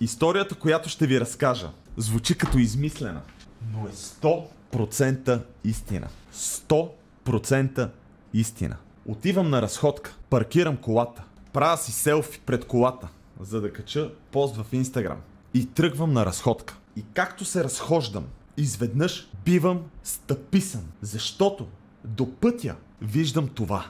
Историята, която ще ви разкажа, звучи като измислена, но е 100% истина. 100% истина. Отивам на разходка, паркирам колата, правя си селфи пред колата, за да кача пост в Инстаграм. И тръгвам на разходка. И както се разхождам, изведнъж бивам стъписан, защото до пътя виждам това.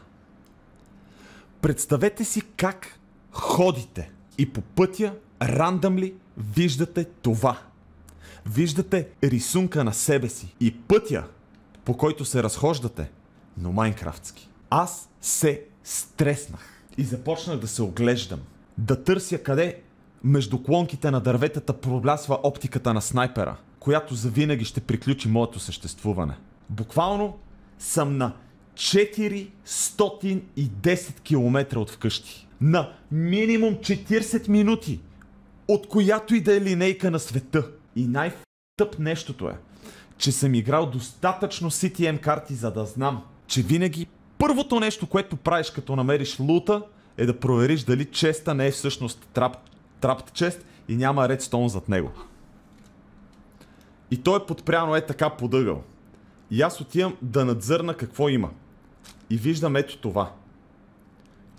Представете си как ходите и по пътя рандъмли виждате това. Виждате рисунка на себе си и пътя, по който се разхождате, но майнкрафтски. Аз се стреснах и започнах да се оглеждам. Да търся къде между клонките на дърветата проблясва оптиката на снайпера, която завинаги ще приключи моето съществуване. Буквално съм на 410 км от вкъщи. На минимум 40 минути от която и да е линейка на света. И най-тъп нещото е, че съм играл достатъчно CTM карти, за да знам, че винаги първото нещо, което правиш като намериш лута, е да провериш дали честа не е всъщност трап, трапт чест и няма редстоун зад него. И той е подпряно е така подъгъл. И аз отивам да надзърна какво има. И виждам ето това.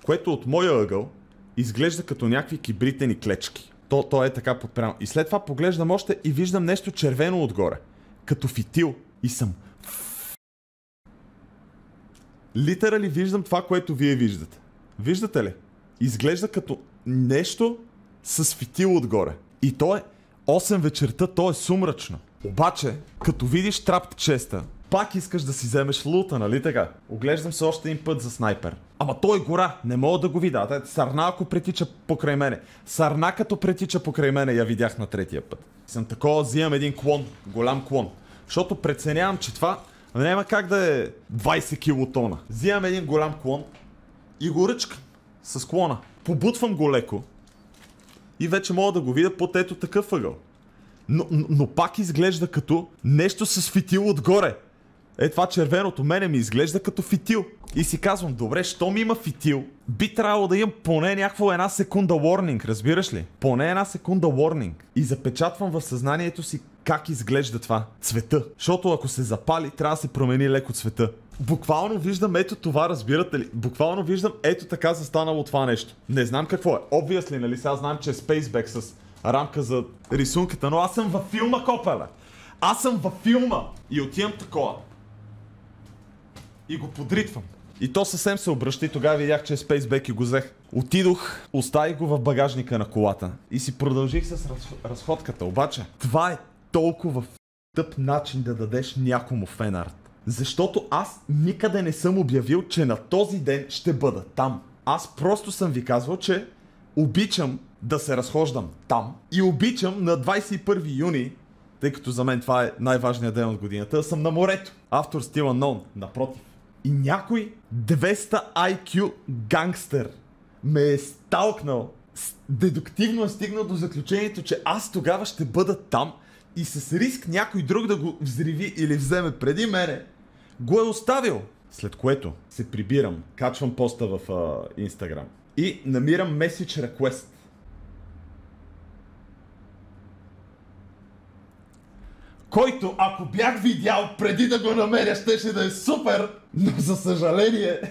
Което от моя ъгъл изглежда като някакви кибритени клечки. То, то е така подпрямо. И след това поглеждам още и виждам нещо червено отгоре. Като фитил. И съм... Литерали виждам това, което вие виждате. Виждате ли? Изглежда като нещо с фитил отгоре. И то е 8 вечерта, то е сумрачно. Обаче, като видиш трапт честа, пак искаш да си вземеш лута, нали така? Оглеждам се още един път за снайпер. Ама той е гора, не мога да го видя. Сарна ако претича покрай мене. Сарна като претича покрай мене, я видях на третия път. Съм такова, взимам един клон, голям клон. Защото преценявам, че това няма как да е 20 килотона. Взимам един голям клон и го ръчкам с клона. Побутвам го леко и вече мога да го видя под ето такъв ъгъл. Но, но, но пак изглежда като нещо с фитил отгоре. Е, това червеното мене ми изглежда като фитил. И си казвам, добре, що ми има фитил, би трябвало да имам поне някаква една секунда warning, разбираш ли? Поне една секунда warning. И запечатвам в съзнанието си как изглежда това. Цвета. Защото ако се запали, трябва да се промени леко цвета. Буквално виждам ето това, разбирате ли? Буквално виждам ето така застанало това нещо. Не знам какво е. Obviously, нали? Сега знам, че е Spaceback с рамка за рисунката, но аз съм във филма, копеле. Аз съм във филма и отивам такова и го подритвам. И то съвсем се обръща и тогава видях, че е Spaceback и го взех. Отидох, оставих го в багажника на колата и си продължих с раз, разходката. Обаче, това е толкова тъп начин да дадеш някому фенарт. Защото аз никъде не съм обявил, че на този ден ще бъда там. Аз просто съм ви казвал, че обичам да се разхождам там и обичам на 21 юни, тъй като за мен това е най-важният ден от годината, съм на морето. Автор Still Unknown, напротив и някой 200 IQ гангстер ме е сталкнал, дедуктивно е стигнал до заключението, че аз тогава ще бъда там и с риск някой друг да го взриви или вземе преди мене, го е оставил. След което се прибирам, качвам поста в Инстаграм и намирам message request който ако бях видял преди да го намеря, щеше да е супер, но за съжаление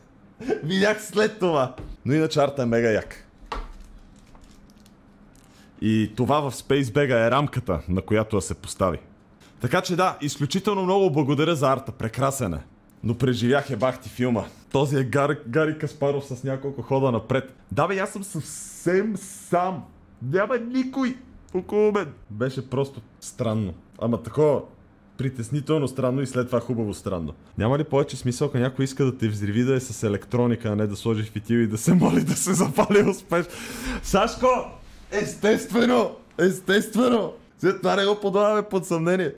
видях след това. Но иначе арта е мега як. И това в SpaceBega е рамката, на която да се постави. Така че да, изключително много благодаря за арта, прекрасен е. Но преживях е бахти филма. Този е Гар, Гари Каспаров с няколко хода напред. Да бе, аз съм съвсем сам. Няма никой около мен. Беше просто странно. Ама такова притеснително странно и след това хубаво странно. Няма ли повече смисъл, ако някой иска да те взриви да е с електроника, а не да сложи фитил и да се моли да се запали успеш? Сашко! Естествено! Естествено! Това не го подаваме под съмнение.